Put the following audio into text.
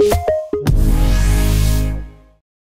you